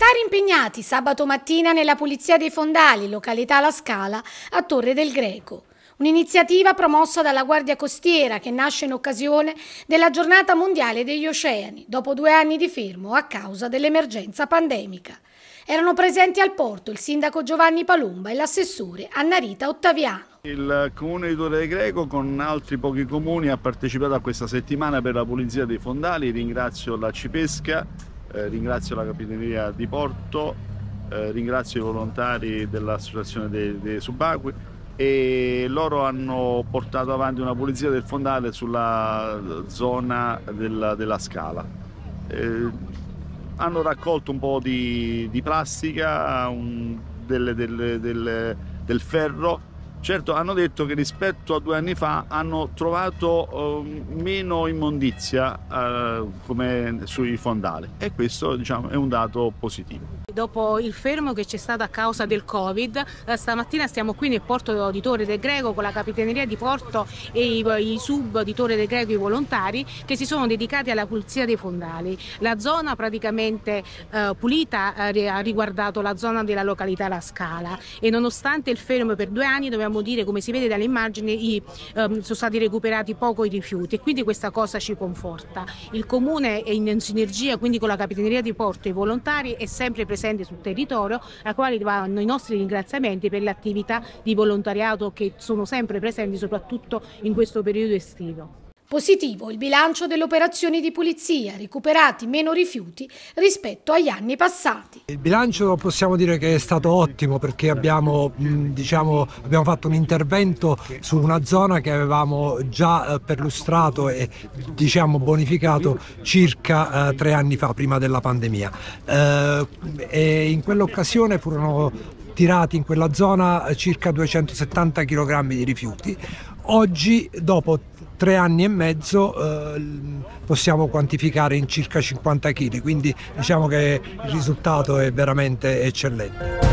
Volontari impegnati sabato mattina nella Polizia dei Fondali, località La Scala, a Torre del Greco. Un'iniziativa promossa dalla Guardia Costiera che nasce in occasione della Giornata Mondiale degli Oceani, dopo due anni di fermo a causa dell'emergenza pandemica. Erano presenti al porto il sindaco Giovanni Palumba e l'assessore Annarita Ottaviano. Il comune di Torre del Greco con altri pochi comuni ha partecipato a questa settimana per la pulizia dei fondali. Ringrazio la Cipesca, eh, ringrazio la Capitaneria di Porto, eh, ringrazio i volontari dell'Associazione dei, dei Subacquei e loro hanno portato avanti una pulizia del fondale sulla zona della, della scala. Eh, hanno raccolto un po' di, di plastica, un, delle, delle, delle, del ferro Certo, hanno detto che rispetto a due anni fa hanno trovato eh, meno immondizia eh, sui fondali e questo diciamo, è un dato positivo. Dopo il fermo che c'è stato a causa del Covid, eh, stamattina stiamo qui nel porto di Torre del Greco con la Capitaneria di Porto e i, i sub di Torre del Greco, i volontari, che si sono dedicati alla pulizia dei fondali. La zona praticamente eh, pulita eh, ha riguardato la zona della località La Scala e nonostante il fermo per due anni dobbiamo dire, come si vede dalle immagini, i, ehm, sono stati recuperati poco i rifiuti e quindi questa cosa ci conforta. Il Comune è in sinergia quindi con la Capitaneria di Porto e i volontari è sempre presente sul territorio, a quali vanno i nostri ringraziamenti per le attività di volontariato che sono sempre presenti soprattutto in questo periodo estivo. Positivo il bilancio delle operazioni di pulizia, recuperati meno rifiuti rispetto agli anni passati. Il bilancio possiamo dire che è stato ottimo perché abbiamo, diciamo, abbiamo fatto un intervento su una zona che avevamo già eh, perlustrato e diciamo, bonificato circa eh, tre anni fa, prima della pandemia. Eh, in quell'occasione furono tirati in quella zona circa 270 kg di rifiuti. Oggi, dopo tre anni e mezzo, eh, possiamo quantificare in circa 50 kg, quindi diciamo che il risultato è veramente eccellente.